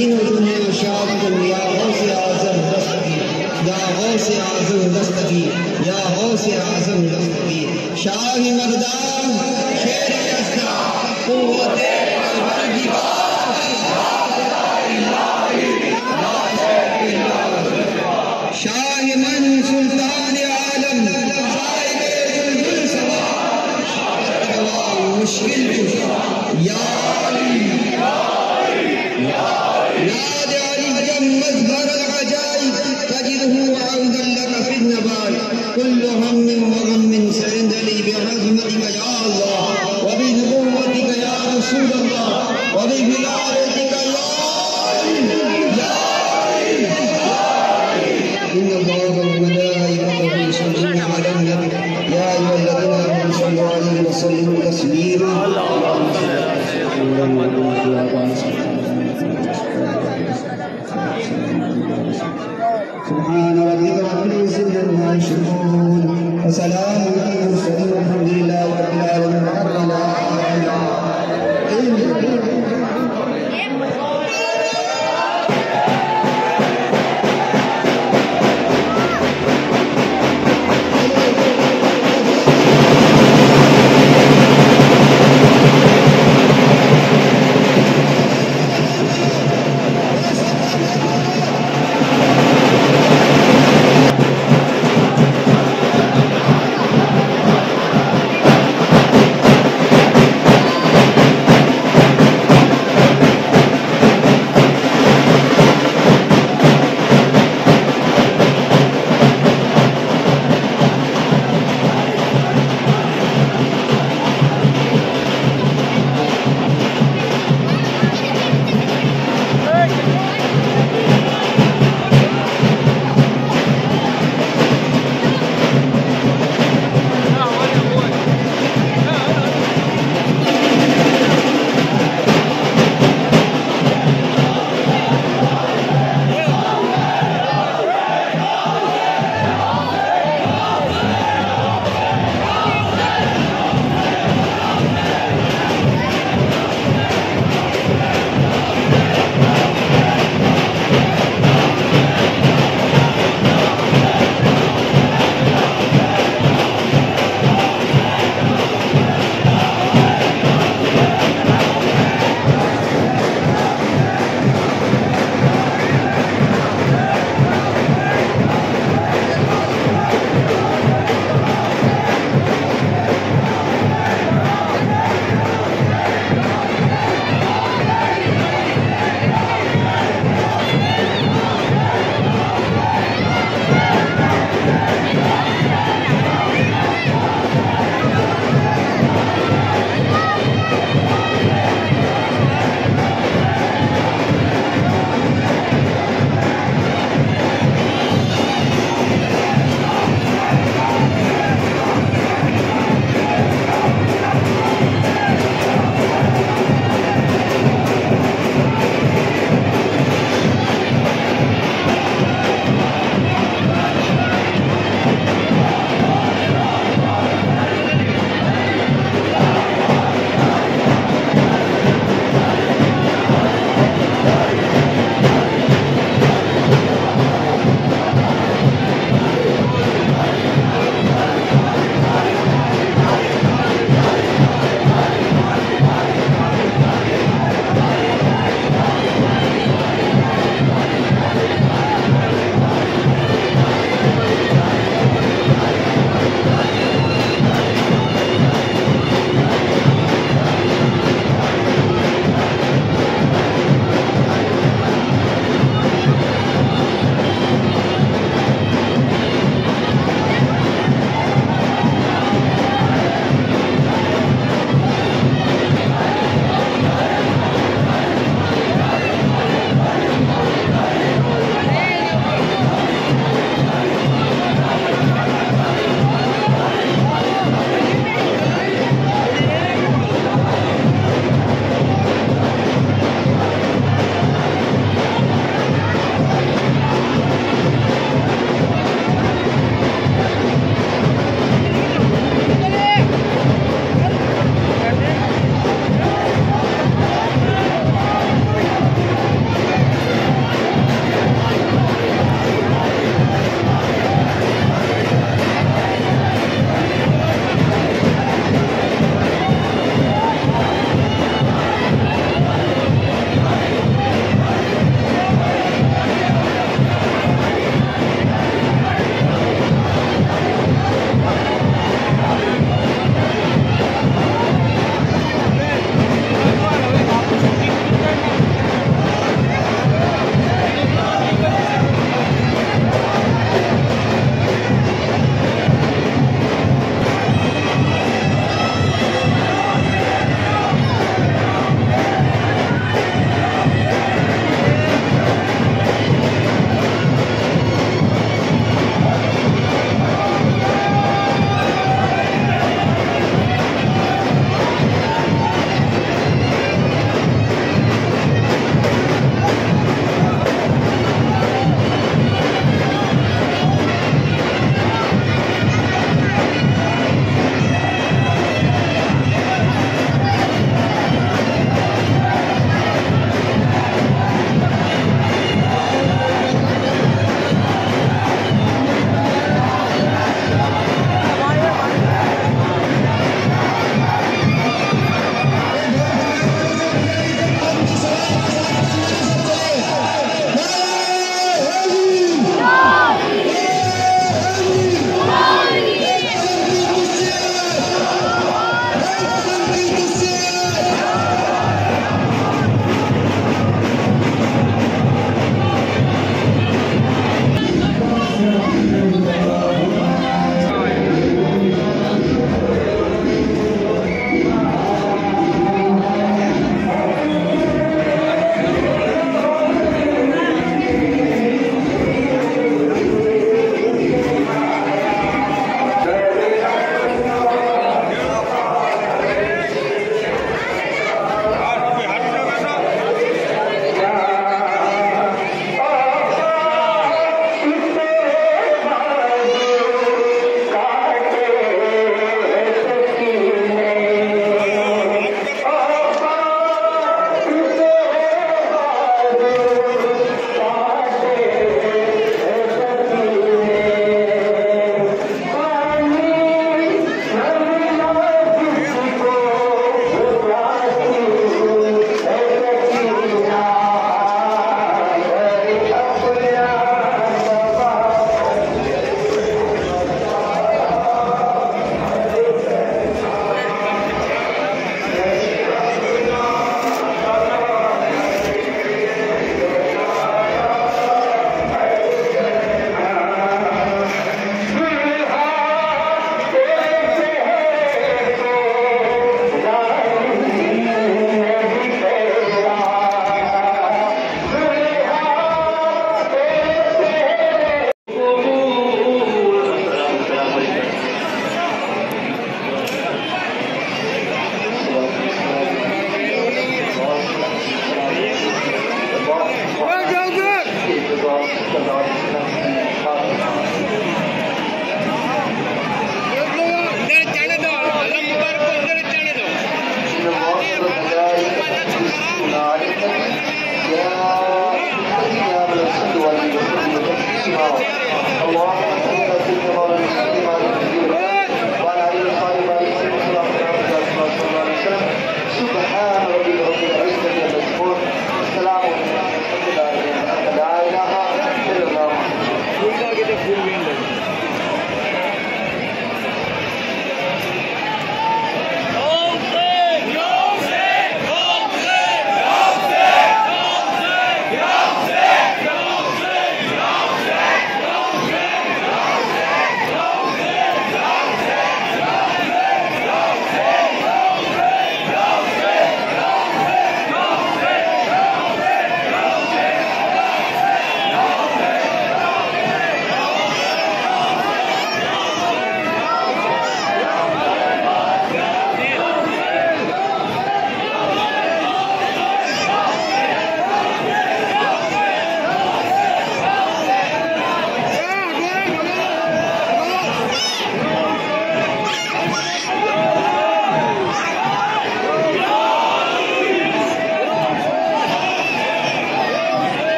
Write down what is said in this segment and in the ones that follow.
being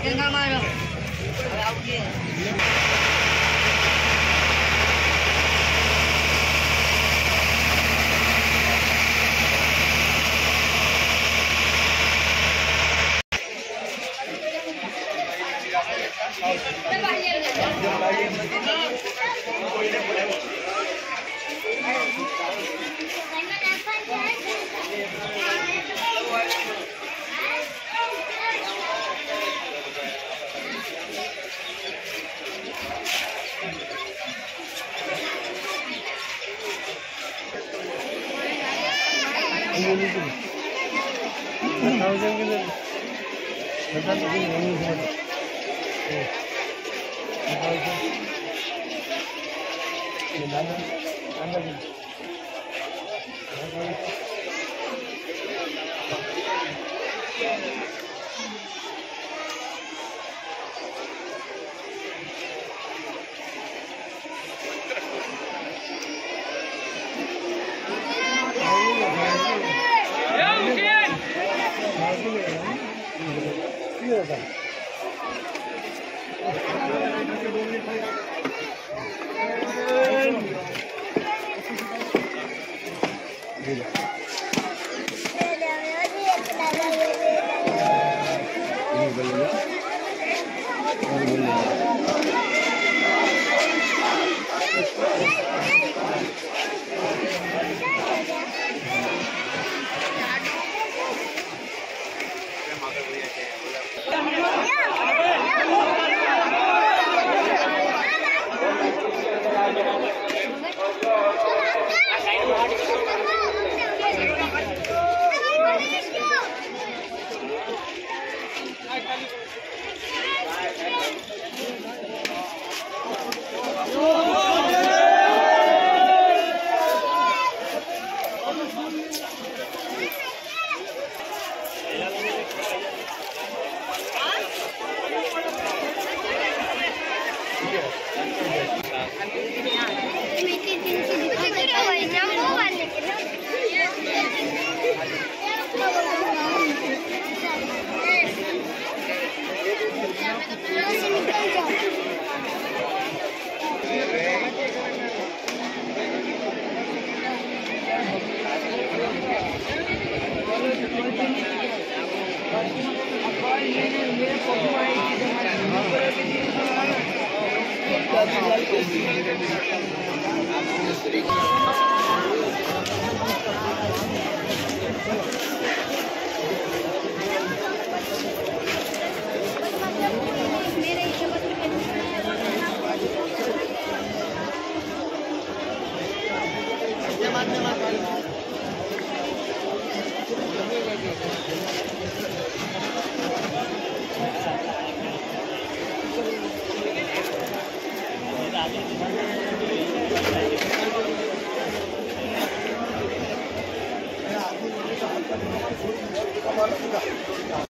Kenapa, Bang? Kalau dia dulu ini bayinya ini bayinya